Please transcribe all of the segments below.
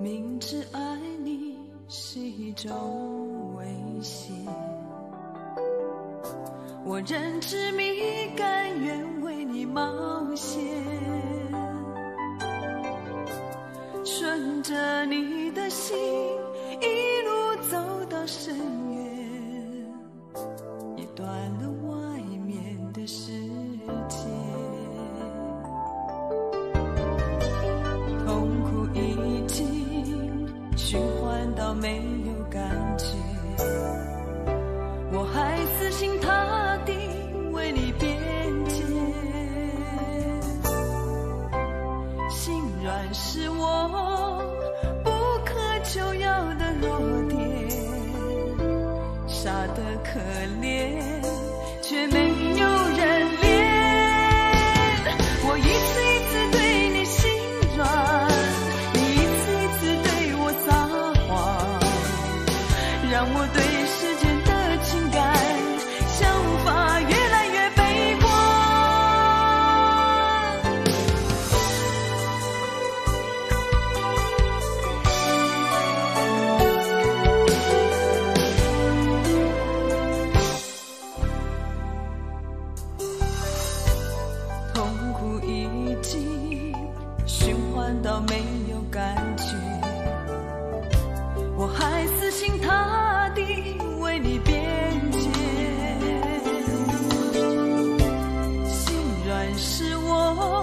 明知爱你是一种危险，我仍执迷，甘愿为你冒险，顺着你的心一路走到深渊，也断了外面的事。没有感觉。我还死心塌地为你辩解，心软是我不可救药的弱点，傻得可怜，循环到没有感觉。我还死心塌地为你辩解，心软是我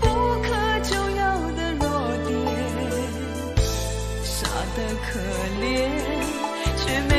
不可救药的弱点，傻得可怜，却没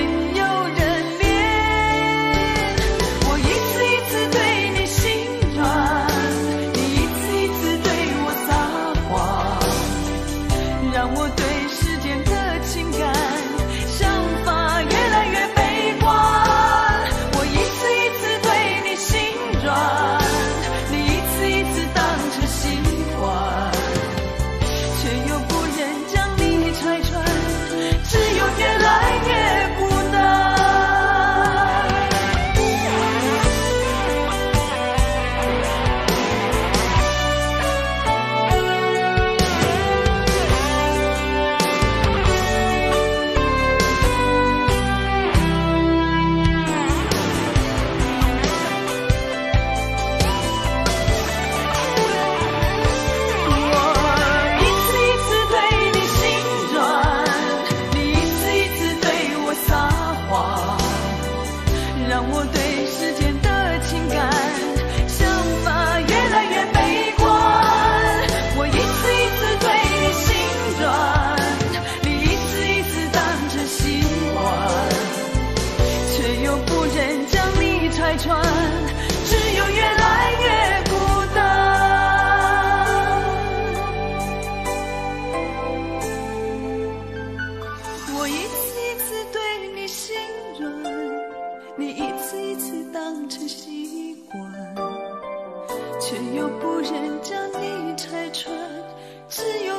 只有越来越孤单。我一次一次对你心软，你一次一次当成习惯，却又不忍将你拆穿，只有